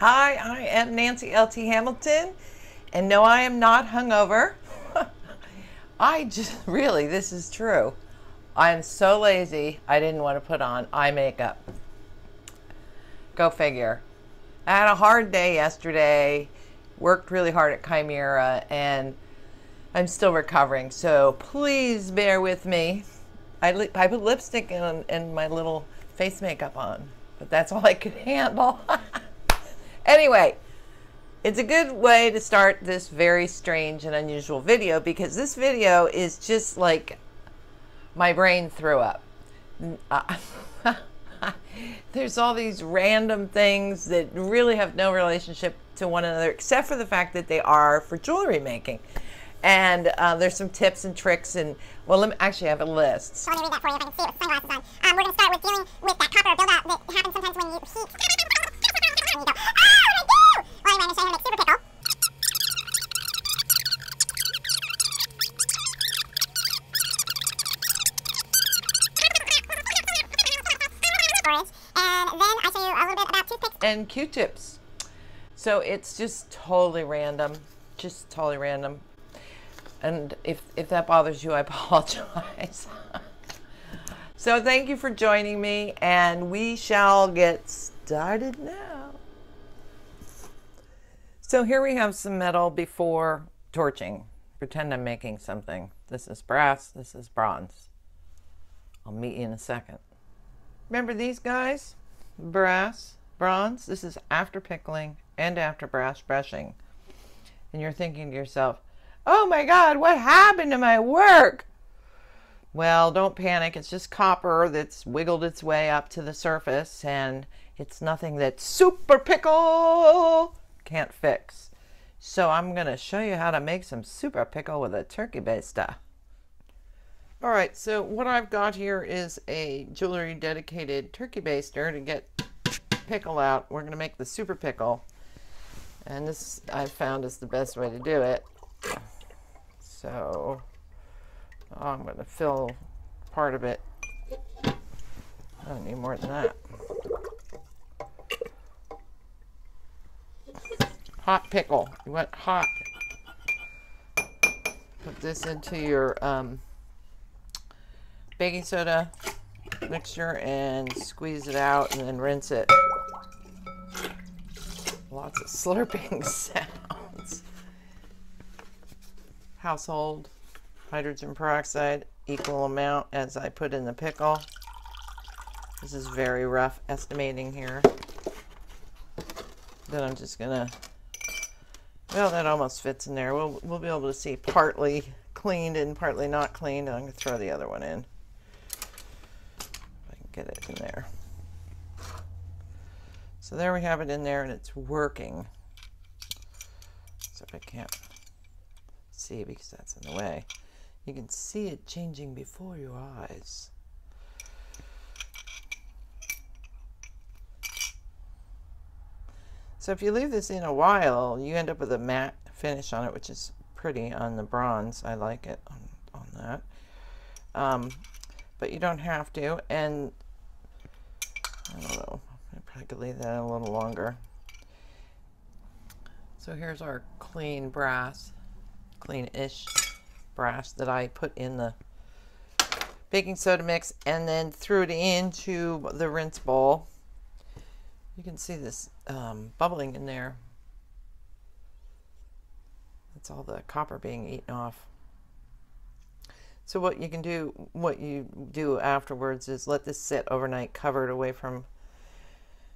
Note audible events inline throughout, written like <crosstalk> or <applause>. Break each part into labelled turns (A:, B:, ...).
A: Hi, I am Nancy LT Hamilton, and no, I am not hungover. <laughs> I just really, this is true. I'm so lazy, I didn't want to put on eye makeup. Go figure. I had a hard day yesterday, worked really hard at Chimera, and I'm still recovering. So please bear with me. I, I put lipstick and, and my little face makeup on, but that's all I could <laughs> handle. <laughs> anyway, it's a good way to start this very strange and unusual video because this video is just like my brain threw up. Uh, <laughs> there's all these random things that really have no relationship to one another except for the fact that they are for jewelry making. And uh, there's some tips and tricks and, well, let me actually have a list.
B: Let me read that for you if I can see it with sunglasses on. Um, we're going to start with dealing with that copper buildup that happens sometimes when you heat. <laughs> and
A: Q-tips. So it's just totally random, just totally random. And if if that bothers you, I <laughs> apologize. so thank you for joining me, and we shall get started now. So here we have some metal before torching. Pretend I'm making something. This is brass. This is bronze. I'll meet you in a second. Remember these guys? Brass, bronze. This is after pickling and after brass brushing. And you're thinking to yourself, oh my God, what happened to my work? Well, don't panic. It's just copper that's wiggled its way up to the surface, and it's nothing that's Super Pickle can't fix. So I'm going to show you how to make some Super Pickle with a turkey baster. All right, so what I've got here is a jewelry dedicated turkey baster to get pickle out. We're going to make the super pickle. And this I found is the best way to do it. So oh, I'm going to fill part of it. I don't need more than that. Hot pickle. You want hot. Put this into your um, baking soda mixture and squeeze it out and then rinse it. Lots of <laughs> slurping sounds. Household hydrogen peroxide, equal amount as I put in the pickle. This is very rough estimating here. Then I'm just gonna, well, that almost fits in there. We'll, we'll be able to see partly cleaned and partly not cleaned. I'm gonna throw the other one in If I can get it in there. So there we have it in there and it's working. So if I can't see because that's in the way, you can see it changing before your eyes. So if you leave this in a while, you end up with a matte finish on it, which is pretty on the bronze. I like it on, on that. Um, but you don't have to. And I don't know, I probably could leave that a little longer. So here's our clean brass, clean-ish brass that I put in the baking soda mix and then threw it into the rinse bowl. You can see this um, bubbling in there. That's all the copper being eaten off. So what you can do, what you do afterwards is let this sit overnight covered away from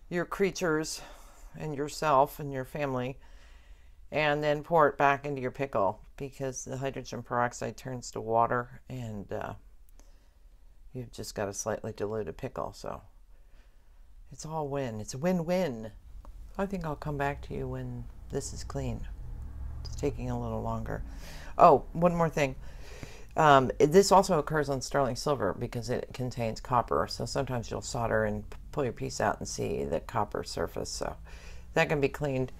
A: your creatures and yourself and your family and then pour it back into your pickle because the hydrogen peroxide turns to water and uh, you've just got a slightly diluted pickle. So it's all win. It's a win-win. I think I'll come back to you when this is clean. It's taking a little longer. Oh, one more thing. Um, this also occurs on sterling silver because it contains copper. So sometimes you'll solder and pull your piece out and see the copper surface. So that can be cleaned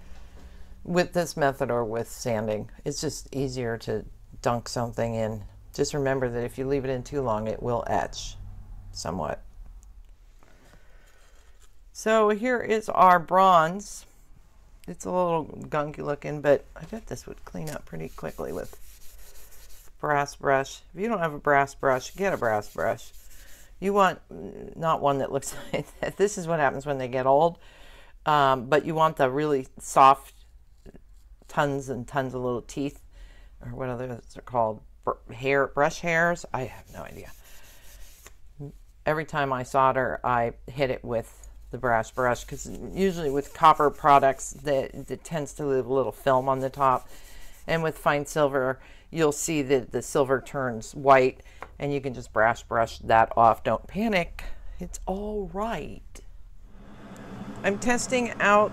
A: with this method or with sanding. It's just easier to dunk something in. Just remember that if you leave it in too long, it will etch somewhat. So here is our bronze. it's a little gunky looking, but I bet this would clean up pretty quickly with brass brush. If you don't have a brass brush, get a brass brush. You want not one that looks <laughs> like this is what happens when they get old, um, but you want the really soft, tons and tons of little teeth, or what others are called, hair brush hairs. I have no idea. Every time I solder, I hit it with the brass brush because usually with copper products, that it tends to leave a little film on the top, and with fine silver, you'll see that the silver turns white and you can just brass brush that off. Don't panic. It's all right. I'm testing out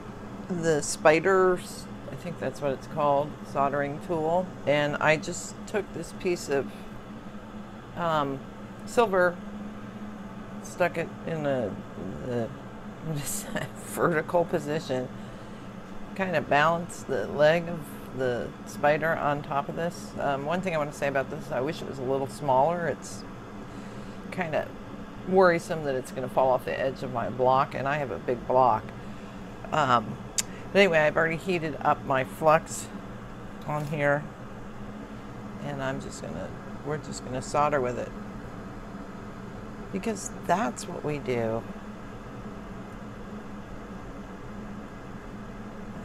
A: the spiders, I think that's what it's called, soldering tool. And I just took this piece of um, silver, stuck it in a, <laughs> vertical position, kind of balance the leg of the spider on top of this. Um, one thing I want to say about this, I wish it was a little smaller. It's kind of worrisome that it's going to fall off the edge of my block, and I have a big block. Um, but anyway, I've already heated up my flux on here, and I'm just going to, we're just going to solder with it. Because that's what we do.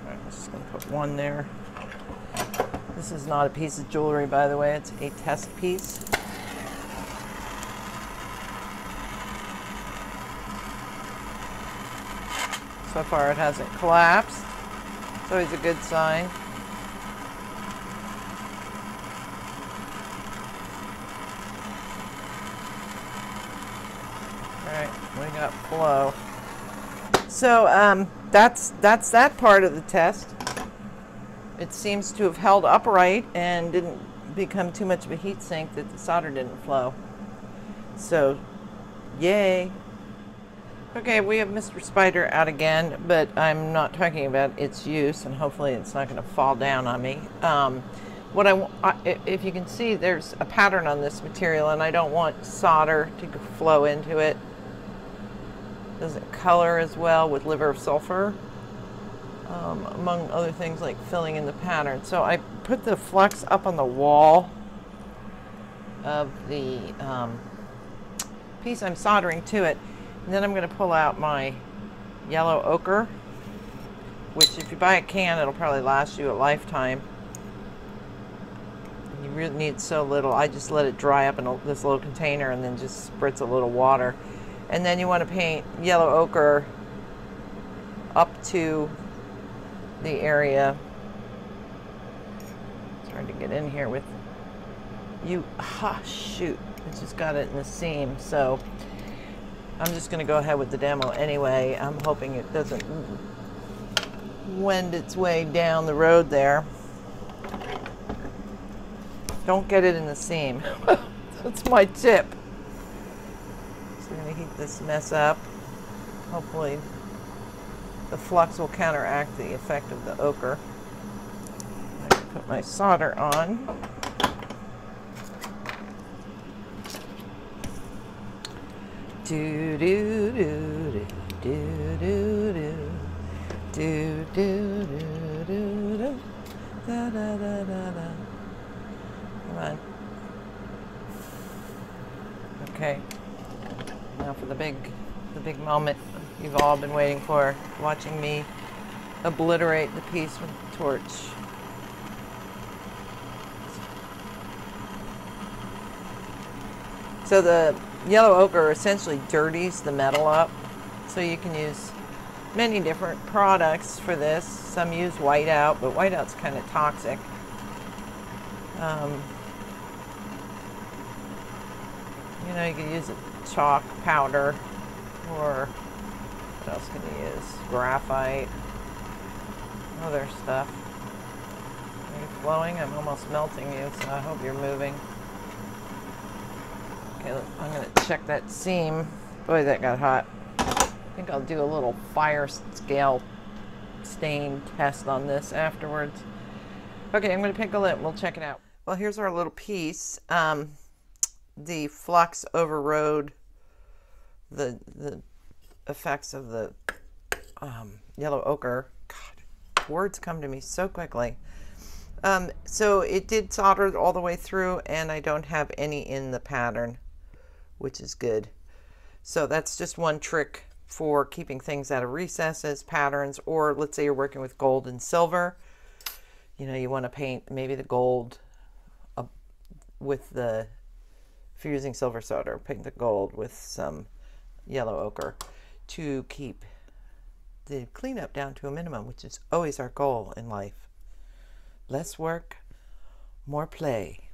A: I'm just going to put one there. This is not a piece of jewelry, by the way. It's a test piece. So far it hasn't collapsed. It's always a good sign. Alright, flow. So um, that's that's that part of the test. It seems to have held upright and didn't become too much of a heat sink that the solder didn't flow. So, yay. Okay, we have Mr. Spider out again, but I'm not talking about its use, and hopefully it's not going to fall down on me. Um, what I, I, if you can see, there's a pattern on this material, and I don't want solder to flow into it. Doesn't color as well with liver of sulfur um, among other things like filling in the pattern. So I put the flux up on the wall of the um, piece I'm soldering to it. And then I'm going to pull out my yellow ochre, which if you buy a can, it'll probably last you a lifetime. You really need so little. I just let it dry up in a, this little container and then just spritz a little water. And then you want to paint yellow ochre up to the area. It's hard to get in here with you. Ha, shoot. I just got it in the seam. So I'm just going to go ahead with the demo anyway. I'm hoping it doesn't wend its way down the road there. Don't get it in the seam. <laughs> That's my tip. So I'm going to heat this mess up. Hopefully the flux will counteract the effect of the ochre. I can put my solder on. Do do do do do do do do do do do do da da da da da. Come on. Okay. Now for the big the big moment you've all been waiting for, watching me obliterate the piece with the torch. So the yellow ochre essentially dirties the metal up. So you can use many different products for this. Some use whiteout, but whiteout's kind of toxic. Um, you know, you can use a chalk powder or what else can you use? Graphite. Other stuff. Are you flowing? I'm almost melting you, so I hope you're moving. Okay, I'm going to check that seam. Boy, that got hot. I think I'll do a little fire scale stain test on this afterwards. Okay, I'm going to pickle it. We'll check it out. Well, here's our little piece. Um, the flux overrode the the effects of the um, yellow ochre. God, words come to me so quickly. Um, so it did solder all the way through, and I don't have any in the pattern, which is good. So that's just one trick for keeping things out of recesses, patterns, or let's say you're working with gold and silver. You know, you want to paint maybe the gold uh, with the, if you're using silver solder, paint the gold with some yellow ochre to keep the cleanup down to a minimum, which is always our goal in life. Less work, more play.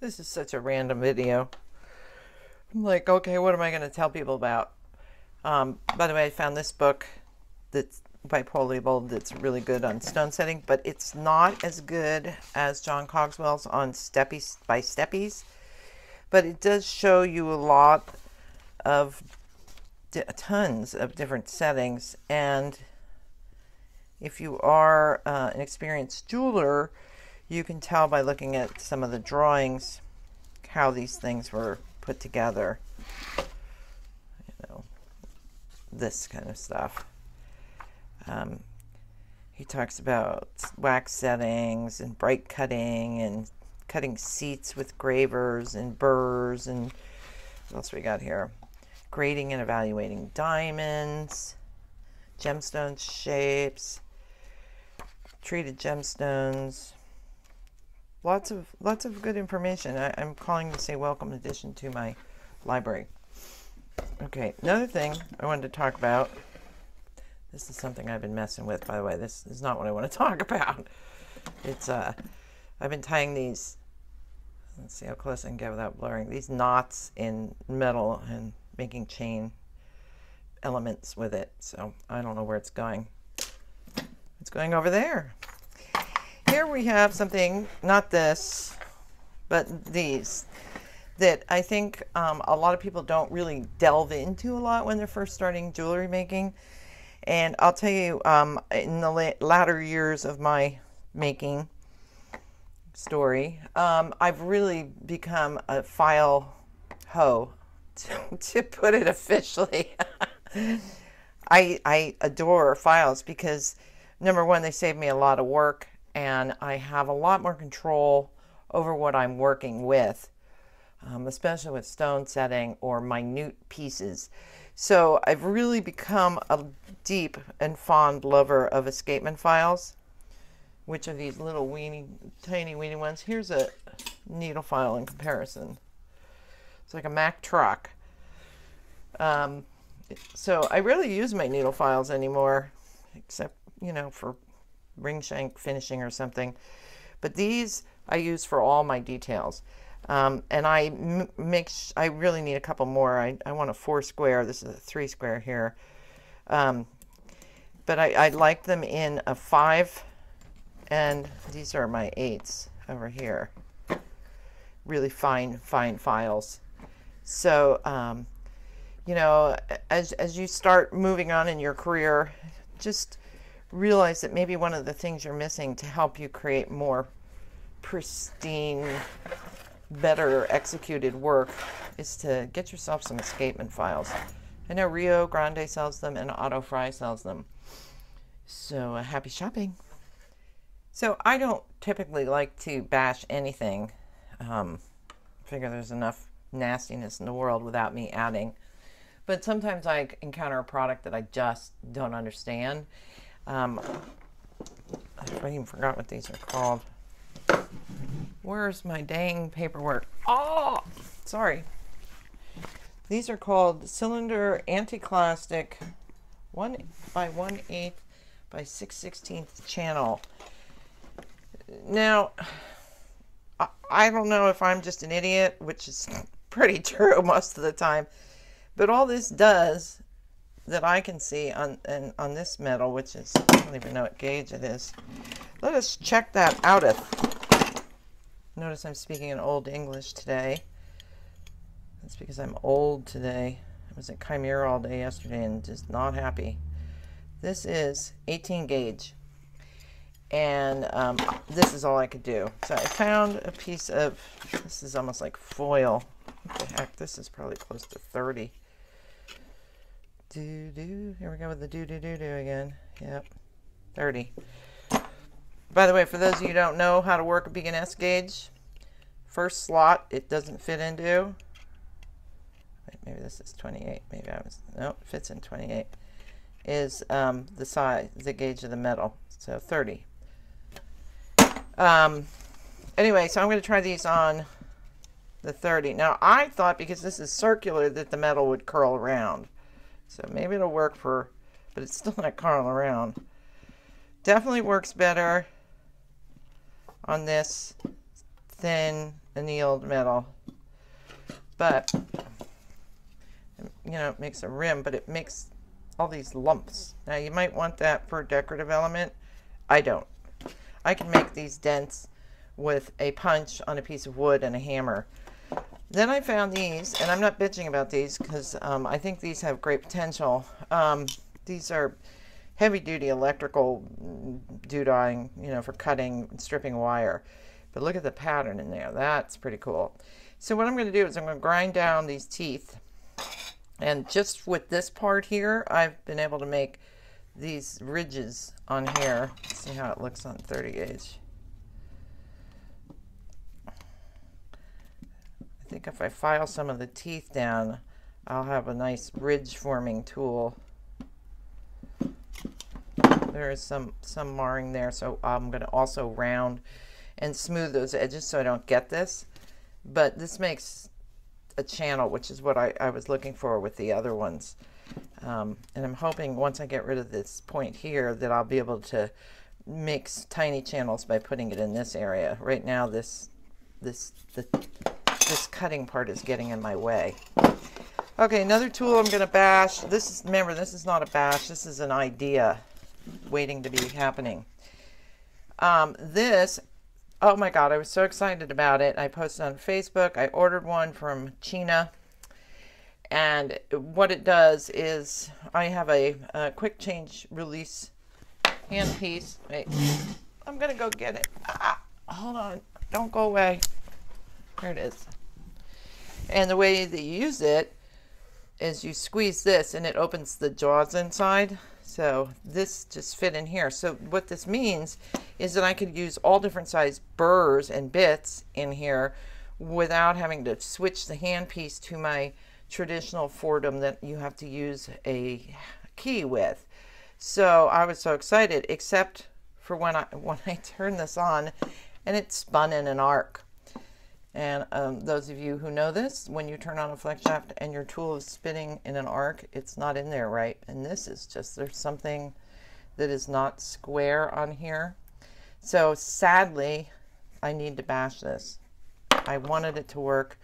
A: This is such a random video. I'm like, okay, what am I going to tell people about? Um, by the way, I found this book that's by Paul Liebold that's really good on stone setting, but it's not as good as John Cogswell's on Steppies by Steppies. But it does show you a lot of tons of different settings. And if you are uh, an experienced jeweler, you can tell by looking at some of the drawings how these things were put together. You know, this kind of stuff. Um, he talks about wax settings and bright cutting and cutting seats with gravers and burrs and what else we got here? Grading and evaluating diamonds, gemstone shapes, treated gemstones, lots of lots of good information. I, am calling to say welcome addition to my library. Okay, another thing I wanted to talk about. This is something I've been messing with, by the way. This is not what I want to <laughs> talk about. It's uh, I've been tying these. Let's see how close I can get without blurring. These knots in metal and making chain elements with it. So I don't know where it's going. It's going over there here we have something, not this, but these, that I think um, a lot of people don't really delve into a lot when they're first starting jewelry making. And I'll tell you, um, in the latter years of my making story, um, I've really become a file hoe, <laughs> to, to put it officially. <laughs> I, I adore files because number one, they save me a lot of work and I have a lot more control over what I'm working with, um, especially with stone setting or minute pieces. So I've really become a deep and fond lover of escapement files, which are these little weeny, tiny weeny ones. Here's a needle file in comparison. It's like a Mack truck. Um, so I rarely use my needle files anymore, except, you know, for ring shank finishing or something. But these I use for all my details. Um, and I make, I really need a couple more. I, I want a four square. This is a three square here. Um, but I, I like them in a five, and these are my eights over here. Really fine, fine files. So, um, you know, as, as you start moving on in your career, just realize that maybe one of the things you're missing to help you create more pristine, better executed work is to get yourself some escapement files. I know Rio Grande sells them and Otto Frei sells them. So uh, happy shopping. So I don't typically like to bash anything. Um, figure there's enough nastiness in the world without me adding. But sometimes I encounter a product that I just don't understand um, I even forgot what these are called. Where's my dang paperwork? Oh, sorry. These are called cylinder anticlastic 1 by 1 8 by 6 16th channel. Now, I, don't know if I'm just an idiot, which is <laughs> pretty true most of the time, but all this does that I can see on and on this metal, which is I don't even know what gauge it is. Let us check that out. Notice I'm speaking in Old English today. That's because I'm old today. I was at Chimera all day yesterday and just not happy. This is 18 gauge. And um, this is all I could do. So I found a piece of, this is almost like foil. What the heck? This is probably close to 30 Do do. Here we go with the do do do do again. Yep. 30. By the way, for those of you who don't know how to work a B&S gauge, first slot it doesn't fit into. Wait, maybe this is 28. Maybe I was no, it fits in 28. Is um, the size, the gauge of the metal. So 30. Um, anyway, so I'm going to try these on the 30. Now, I thought because this is circular that the metal would curl around. So maybe it'll work for, but it's <laughs> still not curling around. Definitely works better on this thin annealed metal. But, you know, it makes a rim, but it makes all these lumps. Now, you might want that for decorative element. I don't. I can make these dents with a punch on a piece of wood and a hammer. Then I found these, and I'm not bitching about these because um, I think these have great potential. Um, these are heavy duty electrical doodling, you know, for cutting and stripping wire. But look at the pattern in there. That's pretty cool. So what I'm going to do is I'm going to grind down these teeth. And just with this part here, I've been able to make these ridges on here. Let's see how it looks on 30 gauge. I think if I file some of the teeth down, I'll have a nice ridge forming tool. There is some, some marring there, so I'm going to also round and smooth those edges so I don't get this. But this makes a channel, which is what I, I was looking for with the other ones. Um, and I'm hoping once I get rid of this point here that I'll be able to mix tiny channels by putting it in this area. Right now this this the this cutting part is getting in my way. Okay, another tool I'm going to bash. This is, remember, this is not a bash. This is an idea waiting to be happening. Um, this, oh my God, I was so excited about it. I posted on Facebook. I ordered one from China. And what it does is I have a, a quick change release handpiece. Wait, I'm to go get it. Ah, hold on. Don't go away. There it is. And the way that you use it is you squeeze this and it opens the jaws inside. So this just fit in here. So what this means is that I could use all different size burrs and bits in here without having to switch the handpiece to my traditional Foredom that you have to use a key with. So I was so excited, except for when I <laughs> when I turned this on and it spun in an arc. And um, those of you who know this, when you turn on a flex shaft and your tool is spinning in an arc, it's not in there right. And this is just, there's something that is not square on here. So sadly, I need to bash this. I wanted it to work.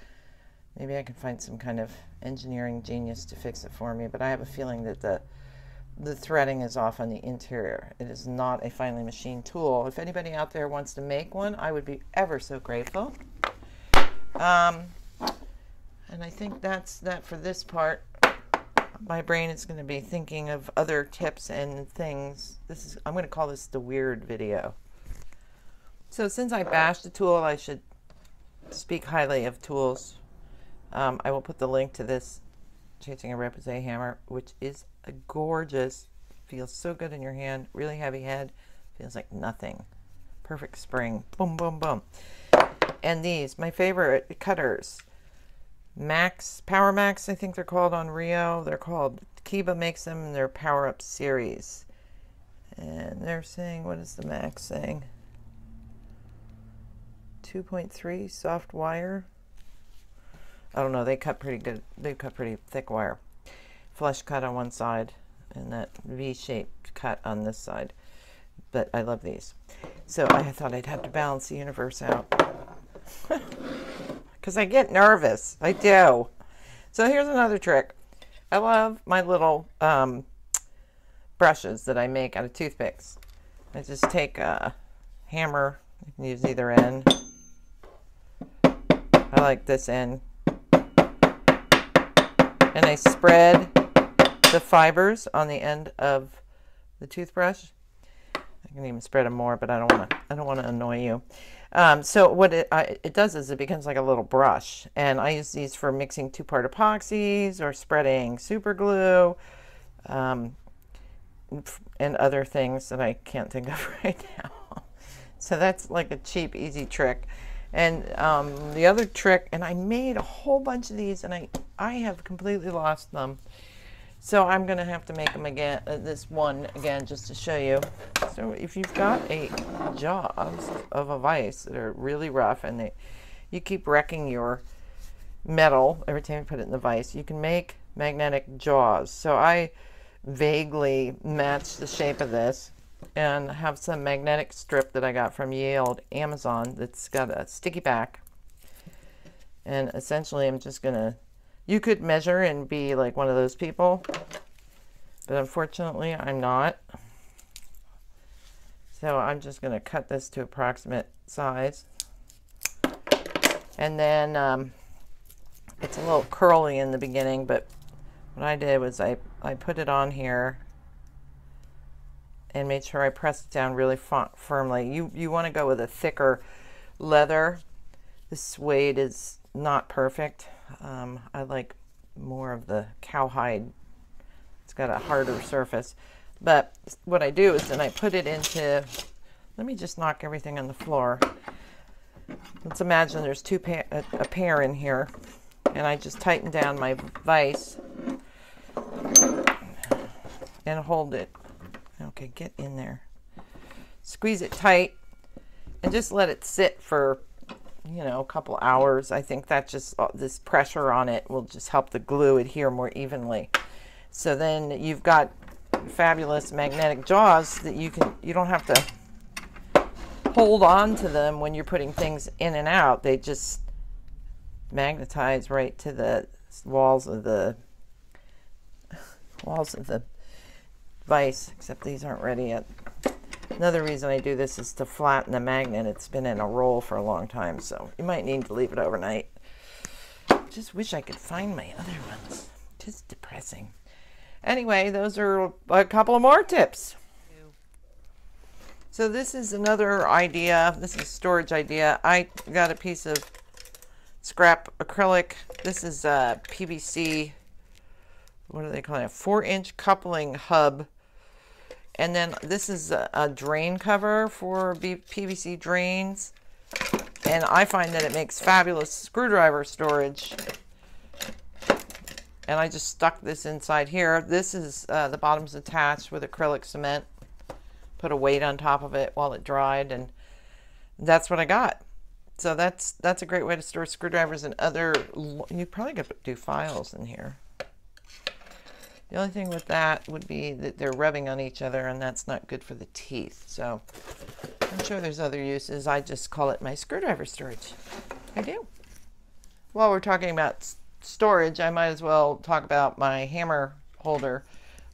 A: Maybe I can find some kind of engineering genius to fix it for me, but I have a feeling that the the threading is off on the interior. It is not a finely machined tool. If anybody out there wants to make one, I would be ever so grateful. Um, and I think that's that for this part. My brain is going to be thinking of other tips and things. This is I'm going to call this the weird video. So since I bashed the tool, I should speak highly of tools. Um, I will put the link to this Chasing a Repoussé hammer, which is a gorgeous, feels so good in your hand, really heavy head, feels like nothing. Perfect spring, boom, boom, boom and these, my favorite cutters. Max, Power Max, I think they're called on Rio. They're called, Keiba makes them in their Power Up series. And they're saying, what is the Max saying? 2.3 soft wire. I don't know, they cut pretty good, they cut pretty thick wire. Flush cut on one side and that V-shaped cut on this side. But I love these. So I thought I'd have to balance the universe out <laughs> because I get nervous. I do. So here's another trick. I love my little um, brushes that I make out of toothpicks. I just take a hammer. You can use either end. I like this end. And I spread the fibers on the end of the toothbrush. I can even spread them more, but I don't want to. I don't want to annoy you. Um, so what it, I, it does is it becomes like a little brush. And I use these for mixing two-part epoxies or spreading super glue. um, and other things that I can't think of <laughs> right now. so that's like a cheap, easy trick. And um, the other trick, and I made a whole bunch of these, and I I have completely lost them. So I'm going to have to make them again, uh, this one again, just to show you. So if you've got a jaws of a vise that are really rough and they, you keep wrecking your metal every time you put it in the vise, you can make magnetic jaws. So I vaguely match the shape of this and have some magnetic strip that I got from Yale Amazon that's got a sticky back. And essentially I'm just going to you could measure and be like one of those people, but unfortunately I'm not. So I'm just going to cut this to approximate size. And then um, it's a little curly in the beginning, but what I did was I, I put it on here and made sure I pressed it down really firmly. You, you want to go with a thicker leather. The suede is not perfect. Um, I like more of the cowhide. It's got a harder surface. But what I do is then I put it into, let me just knock everything on the floor. Let's imagine there's two a, a pair in here. And I just tighten down my vise and hold it. Okay, get in there. Squeeze it tight and just let it sit for you know, a couple hours. I think that just, uh, this pressure on it will just help the glue adhere more evenly. So then you've got fabulous magnetic jaws that you can, you don't have to hold on to them when you're putting things in and out. They just magnetize right to the walls of the walls of the vise, except these aren't ready yet. Another reason I do this is to flatten the magnet. It's been in a roll for a long time, so you might need to leave it overnight. Just wish I could find my other ones. Just depressing. Anyway, those are a couple of more tips. So this is another idea. This is storage idea. I got a piece of scrap acrylic. This is a PVC, what do they call it? A four inch coupling hub and then this is a, a drain cover for B PVC drains. And I find that it makes fabulous screwdriver storage. And I just stuck this inside here. This is, uh, the bottom's attached with acrylic cement. Put a weight on top of it while it dried. And that's what I got. So that's that's a great way to store screwdrivers and other, you probably could do files in here. The only thing with that would be that they're rubbing on each other and that's not good for the teeth. So I'm sure there's other uses. I just call it my screwdriver storage. I do. While we're talking about storage, I might as well talk about my hammer holder.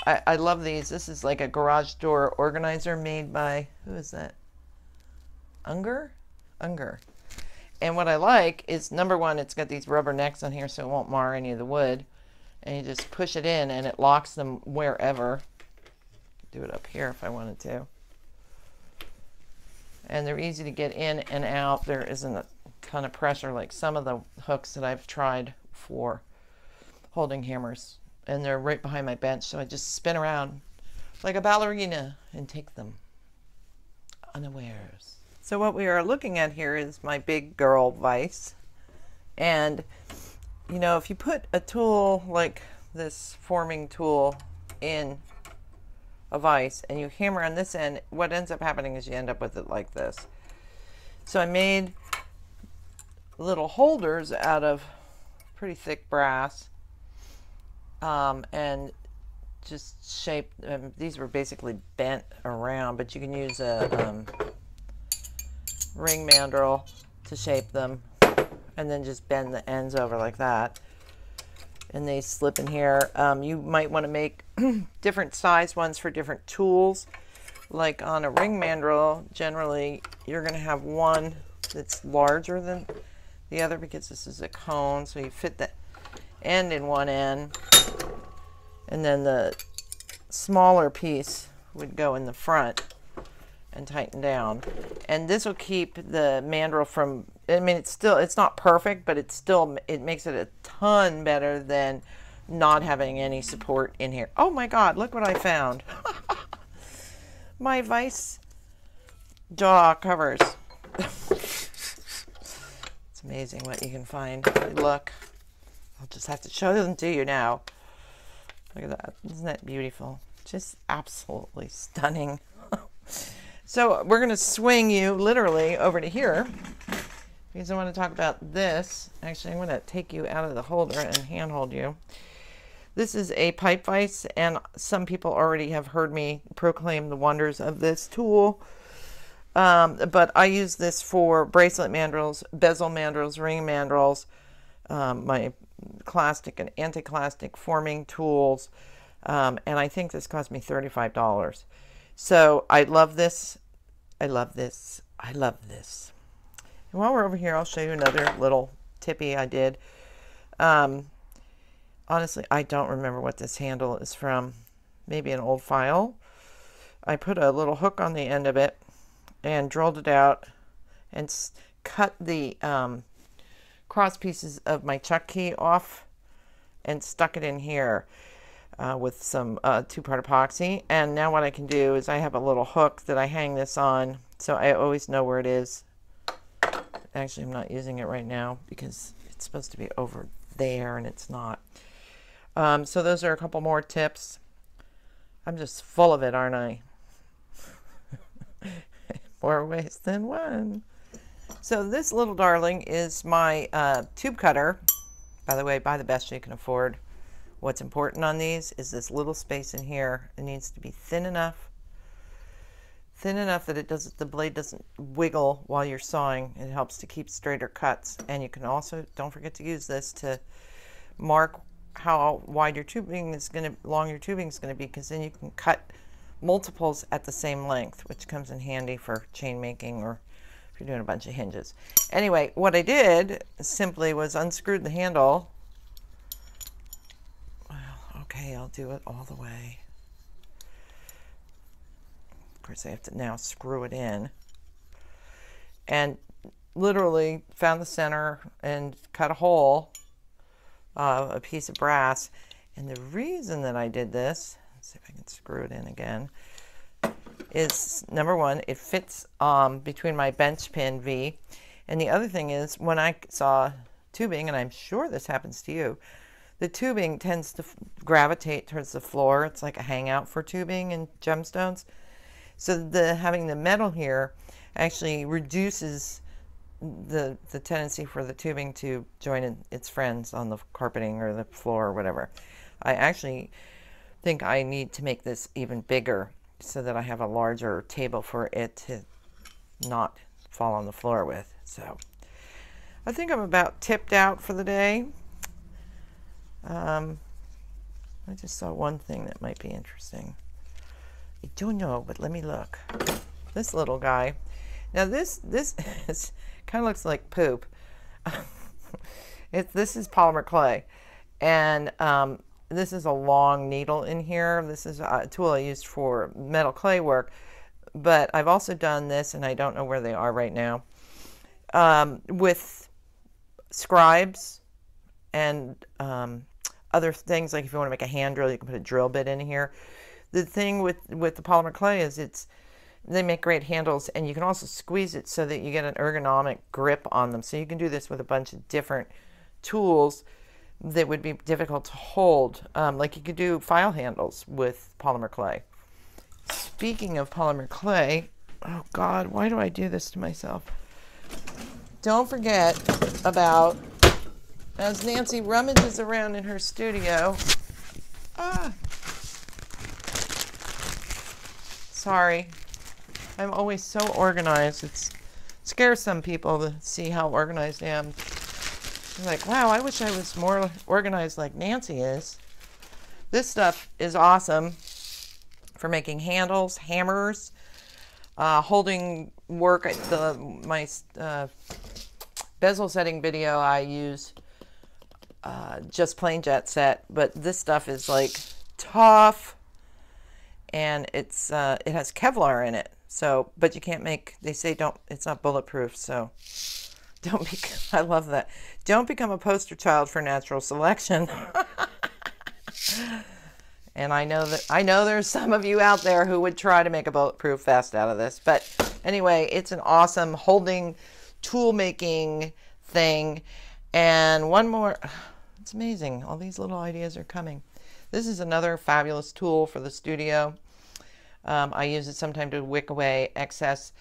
A: I, I love these. This is like a garage door organizer made by, who is that? Unger? Unger. And what I like is number one, it's got these rubber necks on here so it won't mar any of the wood and you just push it in and it locks them wherever. Do it up here if I wanted to. And they're easy to get in and out. There isn't a ton of pressure like some of the hooks that I've tried for holding hammers. And they're right behind my bench, so I just spin around like a ballerina and take them unawares. So what we are looking at here is my big girl vice. And you know, if you put a tool like this forming tool in a vise and you hammer on this end, what ends up happening is you end up with it like this. So I made little holders out of pretty thick brass um, and just shaped, um, these were basically bent around, but you can use a um, ring mandrel to shape them and then just bend the ends over like that and they slip in here. Um, you might want to make <clears throat> different size ones for different tools. Like on a ring mandrel, generally you're going to have one that's larger than the other because this is a cone. So you fit the end in one end and then the smaller piece would go in the front and tighten down. And this will keep the mandrel from, I mean, it's still, it's not perfect, but it's still, it makes it a ton better than not having any support in here. Oh my God, look what I found. <laughs> my Vice jaw covers. <laughs> it's amazing what you can find. Look, I'll just have to show them to you now. Look at that. Isn't that beautiful? Just absolutely stunning. <laughs> so we're going to swing you literally over to here because I want to talk about this. Actually, I'm going to take you out of the holder and handhold you. This is a pipe vise, and some people already have heard me proclaim the wonders of this tool. Um, but I use this for bracelet mandrels, bezel mandrels, ring mandrels, um, my clastic and anti-clastic forming tools. Um, and I think this cost me $35. So I love this. I love this. I love this. And while we're over here, I'll show you another little tippy I did. Um, honestly, I don't remember what this handle is from. Maybe an old file. I put a little hook on the end of it and drilled it out and cut the um, cross pieces of my chuck key off and stuck it in here uh, with some uh, two-part epoxy. And now what I can do is I have a little hook that I hang this on so I always know where it is. Actually, I'm not using it right now because it's supposed to be over there and it's not. Um, so those are a couple more tips. I'm just full of it, aren't I? <laughs> More ways than one. So this little darling is my uh, tube cutter. By the way, buy the best you can afford. What's important on these is this little space in here. It needs to be thin enough, thin enough that it doesn't, the blade doesn't wiggle while you're sawing. It helps to keep straighter cuts. And you can also, don't forget to use this to mark how wide your tubing is going to, long your tubing is going to be, because then you can cut multiples at the same length, which comes in handy for chain making or if you're doing a bunch of hinges. Anyway, what I did simply was unscrewed the handle well Okay, I'll do it all the way. Course, I have to now screw it in. And literally found the center and cut a hole, uh, a piece of brass. And the reason that I did this, let's see if I can screw it in again, is number one, it fits um, between my bench pin V. And the other thing is, when I saw tubing, and I'm sure this happens to you, the tubing tends to gravitate towards the floor. It's like a hangout for tubing and gemstones. So the having the metal here actually reduces the the tendency for the tubing to join in its friends on the carpeting or the floor or whatever. I actually think I need to make this even bigger so that I have a larger table for it to not fall on the floor with. So I think I'm about tipped out for the day. Um, I just saw one thing that might be interesting. I don't know, but let me look. This little guy. Now this this is, kind of looks like poop. <laughs> it, this is polymer clay, and um, this is a long needle in here. This is a tool I used for metal clay work, but I've also done this, and I don't know where they are right now, um, with scribes and um, other things like if you want to make a hand drill, you can put a drill bit in here. The thing with with the polymer clay is it's they make great handles and you can also squeeze it so that you get an ergonomic grip on them. So you can do this with a bunch of different tools that would be difficult to hold. Um, like you could do file handles with polymer clay. Speaking of polymer clay, oh God, why do I do this to myself? Don't forget about as Nancy rummages around in her studio. Ah. Sorry. I'm always so organized. It scares some people to see how organized I am. I'm like, wow, I wish I was more organized like Nancy is. This stuff is awesome for making handles, hammers, uh, holding work. The my uh, bezel setting video I use uh, just plain Jett Sett, but this stuff is like tough and it's uh, it has Kevlar in it. So, but you can't make. They say don't. It's not bulletproof. So, <laughs> don't be. <laughs> I love that. Don't become a poster child for natural selection. <laughs> And I know that I know there's some of you out there who would try to make a bulletproof vest out of this. But anyway, it's an awesome holding tool making thing. And one more, <sighs> it's amazing. All these little ideas are coming. This is another fabulous tool for the studio. Um, I use it sometimes to wick away excess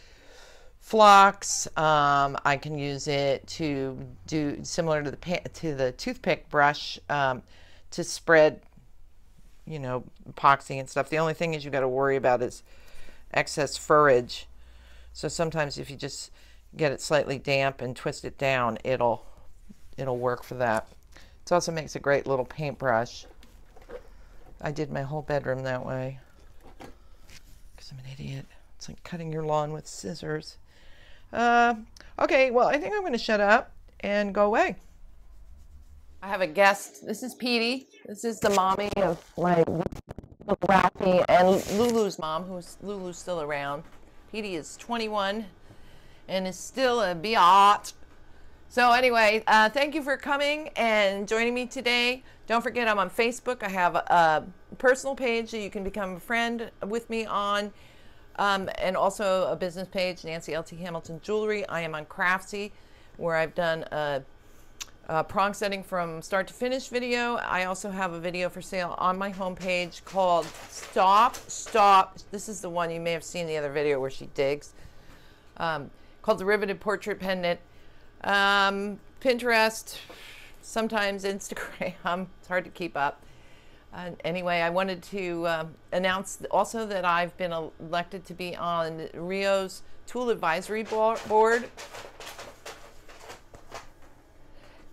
A: flux. Um, I can use it to do similar to the to the toothpick brush um, to spread, you know, epoxy and stuff. The only thing is you got to worry about is excess furage. So sometimes if you just get it slightly damp and twist it down, it'll it'll work for that. It also makes a great little paintbrush. I did my whole bedroom that way because I'm an idiot. It's like cutting your lawn with scissors. Uh, okay, well, I think I'm going to shut up and go away. I have a guest. This is Petey. This is the mommy of my Ralphie and Lulu's mom, who's Lulu's still around. Petey is 21 and is still a biot. So anyway, uh, thank you for coming and joining me today. Don't forget, I'm on Facebook. I have a, personal page that you can become a friend with me on, um, and also a business page, Nancy LT Hamilton Jewelry. I am on Craftsy, where I've done a, a prong setting from start to finish video. I also have a video for sale on my homepage called Stop, Stop. This is the one you may have seen the other video where she digs. Um, called the Riveted Portrait Pendant. Um, Pinterest, sometimes Instagram. <laughs> It's hard to keep up. Uh, anyway, I wanted to um, announce also that I've been elected to be on Rio's Tool Advisory Board.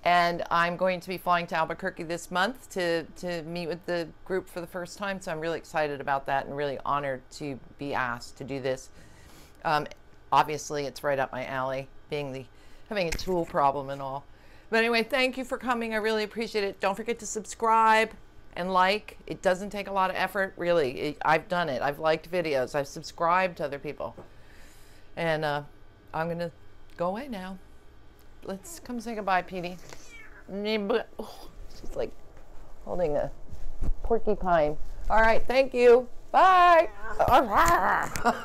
A: And I'm going to be flying to Albuquerque this month to, to meet with the group for the first time. So I'm really excited about that and really honored to be asked to do this. Um, obviously, it's right up my alley, being the having a tool problem and all. But anyway, thank you for coming. I really appreciate it. Don't forget to subscribe and like. It doesn't take a lot of effort, really. It, I've done it. I've liked videos. I've subscribed to other people. And uh, I'm going to go away now. Let's come say goodbye, Petey. Oh, she's like holding a porcupine. All right, thank you. Bye. <laughs>